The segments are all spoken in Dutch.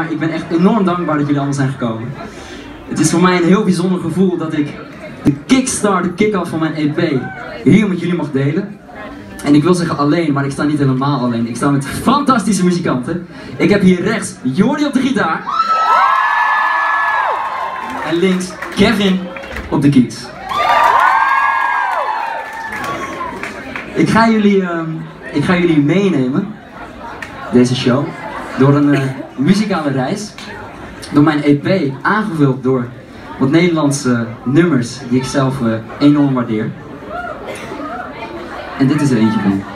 Maar ik ben echt enorm dankbaar dat jullie allemaal zijn gekomen. Het is voor mij een heel bijzonder gevoel dat ik de kickstart, de kick-off van mijn EP hier met jullie mag delen. En ik wil zeggen alleen, maar ik sta niet helemaal alleen. Ik sta met fantastische muzikanten. Ik heb hier rechts Jordi op de gitaar. En links Kevin op de keys. Ik ga jullie, ehm, ik ga jullie meenemen, deze show, door een uh, muzikale reis. Door mijn EP, aangevuld door wat Nederlandse nummers die ik zelf uh, enorm waardeer. En dit is er eentje van.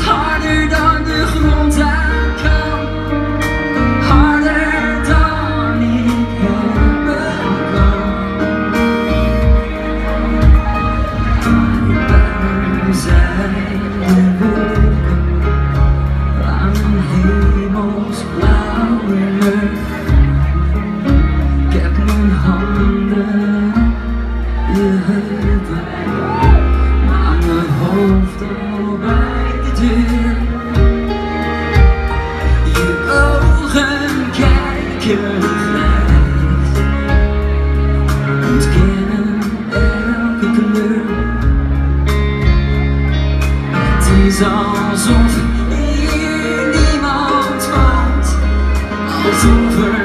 harder alsof hier niemand woont, alsof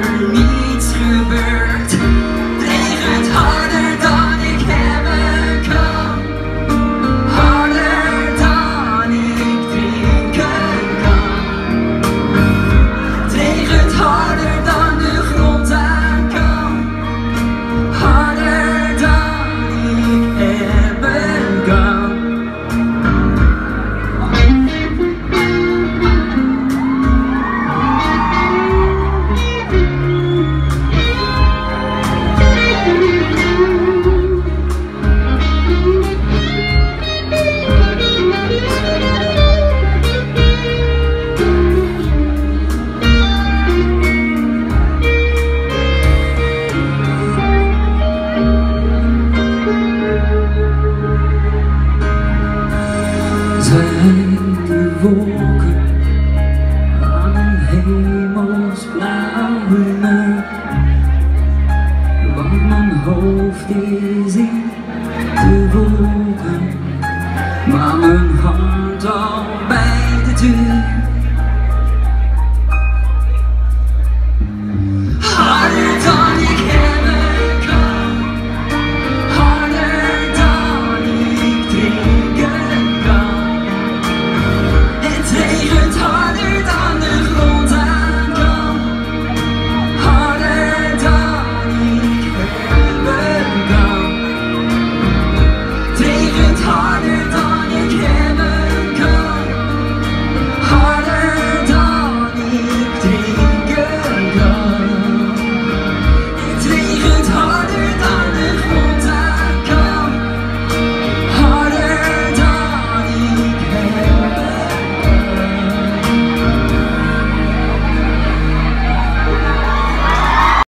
wolken aan een hemelsblauwe lucht. Want mijn hoofd is in de wolken, maar mijn hart al bij de deur.